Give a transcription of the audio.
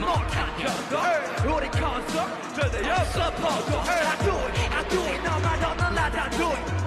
못한 현금 우리 컨셉 제대로 서포트 I do it I do it 너만 더 놀라 다 do it